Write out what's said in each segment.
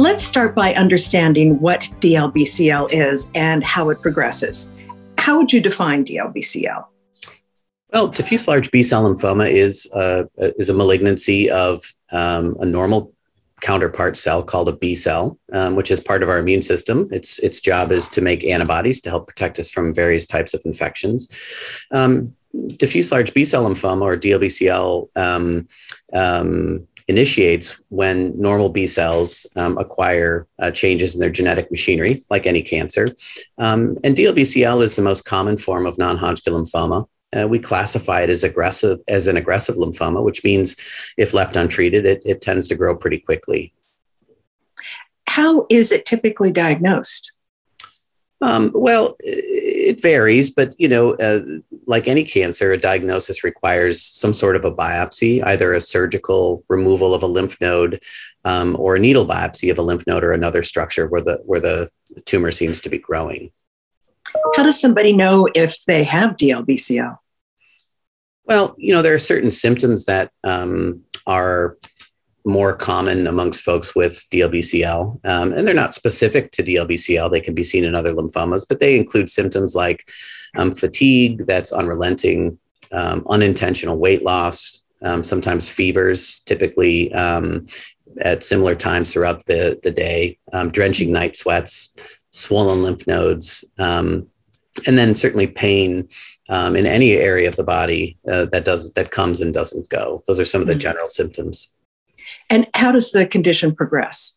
Let's start by understanding what DLBCL is and how it progresses. How would you define DLBCL? Well, diffuse large B cell lymphoma is uh, is a malignancy of um, a normal counterpart cell called a B cell, um, which is part of our immune system. Its its job is to make antibodies to help protect us from various types of infections. Um, diffuse large B cell lymphoma or DLBCL initiates when normal B cells um, acquire uh, changes in their genetic machinery, like any cancer. Um, and DLBCL is the most common form of non-Hodgkin lymphoma. Uh, we classify it as aggressive as an aggressive lymphoma, which means if left untreated, it, it tends to grow pretty quickly. How is it typically diagnosed? Um, well, it varies, but you know, uh, like any cancer, a diagnosis requires some sort of a biopsy, either a surgical removal of a lymph node um, or a needle biopsy of a lymph node or another structure where the where the tumor seems to be growing. How does somebody know if they have DLBCL? Well, you know, there are certain symptoms that um, are more common amongst folks with DLBCL. Um, and they're not specific to DLBCL, they can be seen in other lymphomas, but they include symptoms like um, fatigue that's unrelenting, um, unintentional weight loss, um, sometimes fevers, typically um, at similar times throughout the, the day, um, drenching night sweats, swollen lymph nodes, and then certainly pain. Um, in any area of the body uh, that does that comes and doesn't go. Those are some of the mm-hmm. general symptoms. And how does the condition progress?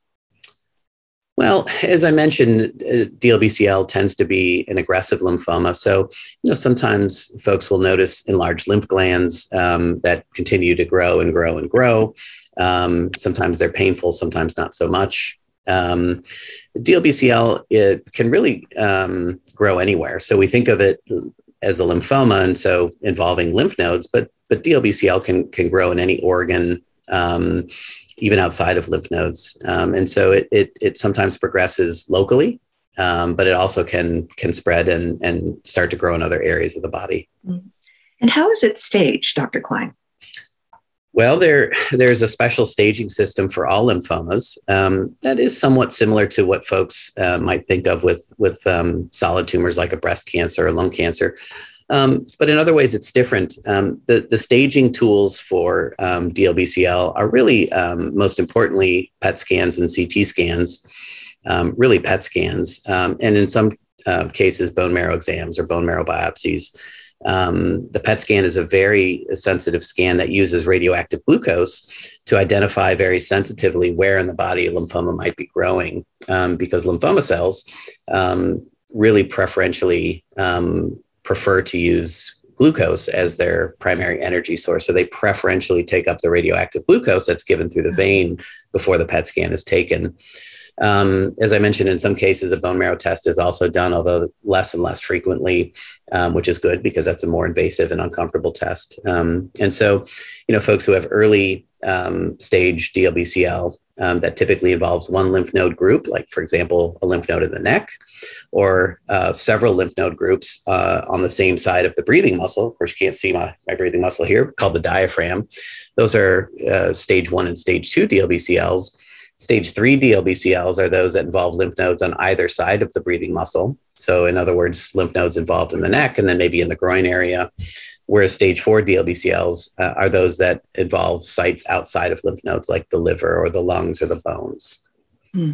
Well, as I mentioned, uh, DLBCL tends to be an aggressive lymphoma. So, you know, sometimes folks will notice enlarged lymph glands um, that continue to grow and grow and grow. Um, sometimes they're painful, sometimes not so much. Um, DLBCL it can really um, grow anywhere. So we think of it as a lymphoma, and so involving lymph nodes, but but DLBCL can can grow in any organ um, even outside of lymph nodes. Um, and so it, it, it, sometimes progresses locally, um, but it also can, can spread and, and start to grow in other areas of the body. Mm-hmm. And how is it staged, Dr. Kline? Well, there, there's a special staging system for all lymphomas um, that is somewhat similar to what folks uh, might think of with, with um, solid tumors like a breast cancer or lung cancer. Um, but in other ways, it's different. Um, the, the staging tools for um, DLBCL are really, um, most importantly, PET scans and CT scans, um, really PET scans, um, and in some uh, cases, bone marrow exams or bone marrow biopsies. the PET scan is a very sensitive scan that uses radioactive glucose to identify very sensitively where in the body lymphoma might be growing, because lymphoma cells really preferentially um, prefer to use glucose as their primary energy source. So they preferentially take up the radioactive glucose that's given through the vein before the PET scan is taken. Um, as I mentioned, in some cases, a bone marrow test is also done, although less and less frequently, um, which is good because that's a more invasive and uncomfortable test. Um, and so, you know, folks who have early um, stage DLBCL um, that typically involves one lymph node group, like, for example, a lymph node in the neck, or uh, several lymph node groups uh, on the same side of the breathing muscle. Of course, you can't see my, my breathing muscle here, called the diaphragm. Those are uh, stage one and stage two DLBCLs. Stage three DLBCLs are those that involve lymph nodes on either side of the breathing muscle. So, in other words, lymph nodes involved in the neck and then maybe in the groin area. Whereas stage four DLBCLs uh, are those that involve sites outside of lymph nodes, like the liver or the lungs or the bones. Hmm.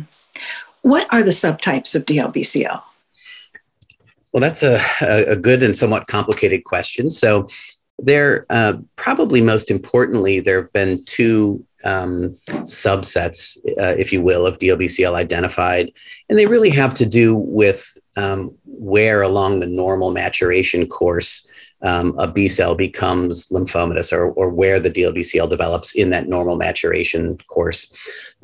What are the subtypes of DLBCL? Well, that's a, a good and somewhat complicated question. So, there uh, probably most importantly, there have been two um, subsets, uh, if you will, of DLBCL identified, and they really have to do with um, where along the normal maturation course um, a B cell becomes lymphomatous or, or where the DLBCL develops in that normal maturation course.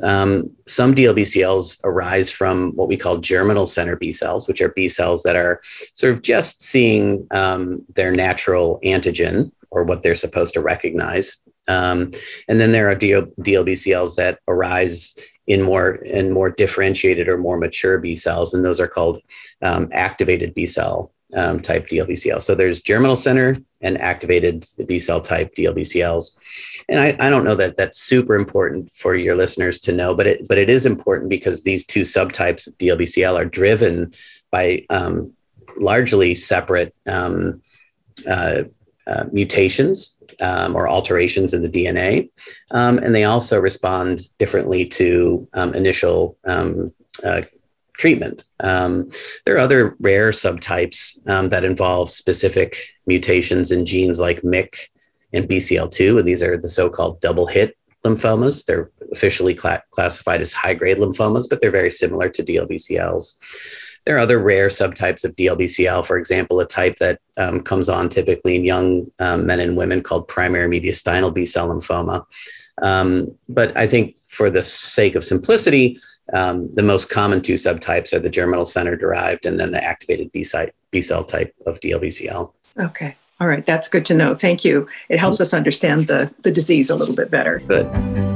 Um, some DLBCLs arise from what we call germinal center B cells, which are B cells that are sort of just seeing um, their natural antigen or what they're supposed to recognize. Um, and then there are DL- DLBCLs that arise in more in more differentiated or more mature B cells, and those are called um, activated B cell um, type DLBCL. So there's germinal center and activated B cell type DLBCLs. And I, I don't know that that's super important for your listeners to know, but it but it is important because these two subtypes of DLBCL are driven by um, largely separate um, uh, uh, mutations um, or alterations in the DNA. Um, and they also respond differently to um, initial uh, treatment. Um, there are other rare subtypes um, that involve specific mutations in genes like MYC and BCL2, and these are the so called double hit lymphomas. They're officially cl- classified as high grade lymphomas, but they're very similar to DLBCLs. There are other rare subtypes of DLBCL, for example, a type that um, comes on typically in young um, men and women called primary mediastinal B cell lymphoma. Um, but I think for the sake of simplicity, um, the most common two subtypes are the germinal center derived and then the activated B, site, B cell type of DLBCL. Okay. All right. That's good to know. Thank you. It helps us understand the, the disease a little bit better. Good.